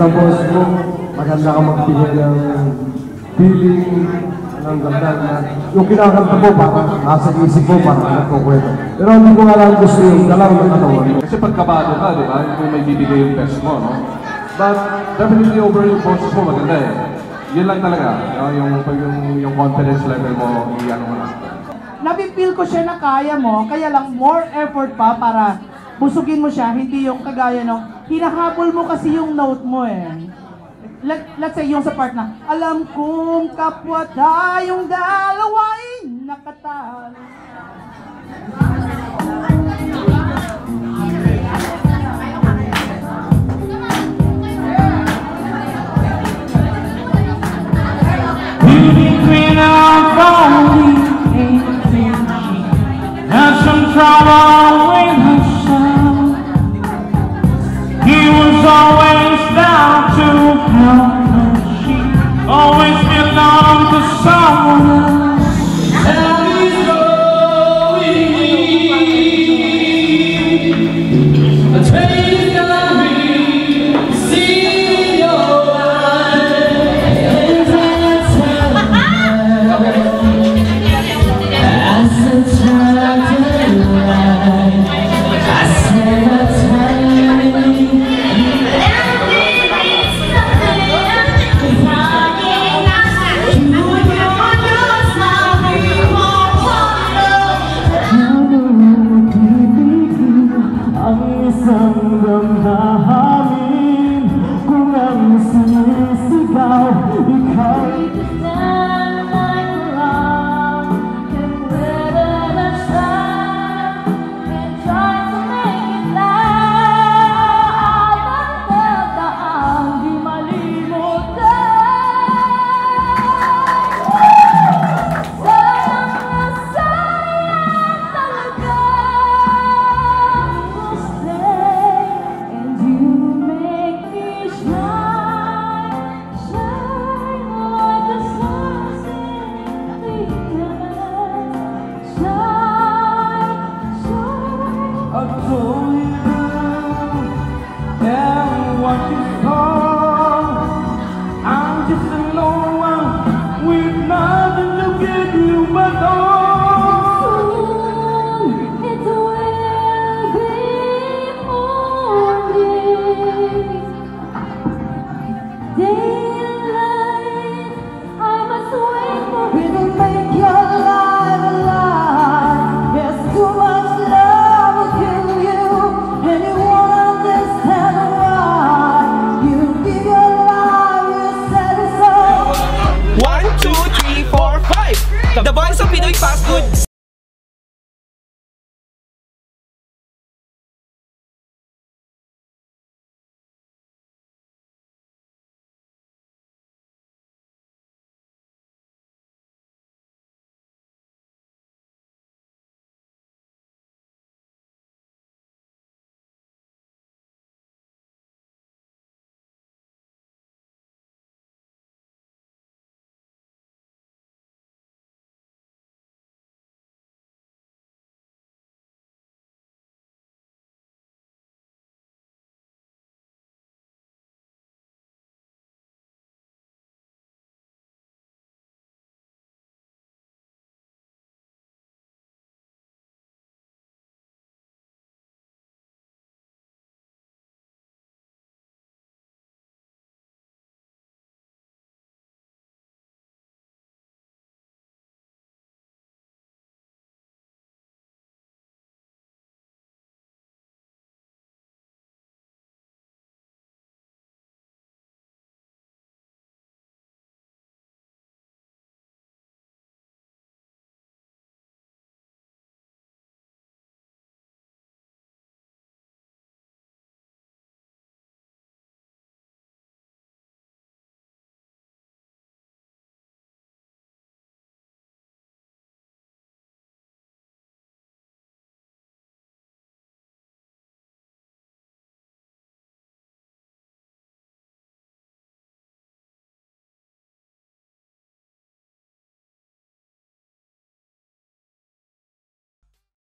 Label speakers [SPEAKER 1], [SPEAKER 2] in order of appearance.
[SPEAKER 1] Basta boss mo, maganda ka magbigay ng feeling, ng ganda na yung kinakanta mo para nasa isip mo para nagkukwento. Pero hindi ko nga lang gusto yung galaw ng katawan mo.
[SPEAKER 2] Kasi pagkabado ka, di ba? Yung may bibigay yung best mo, no? But definitely over yung boses mo maganda eh. Yun lang talaga. no? Yung, yung, yung confidence level mo, iyan mo lang.
[SPEAKER 3] Napipil ko siya na kaya mo, kaya lang more effort pa para busugin mo siya, hindi yung kagaya ng hinahabol mo kasi yung note mo eh. Let, let's say yung sa part na, alam kong kapwa tayong dalawa ay
[SPEAKER 4] of only eighteen, she had some trouble Allah. Ang isang damdamin Kung ang sinisigaw Ikaw
[SPEAKER 5] day The voice of Pinoy Fast Food.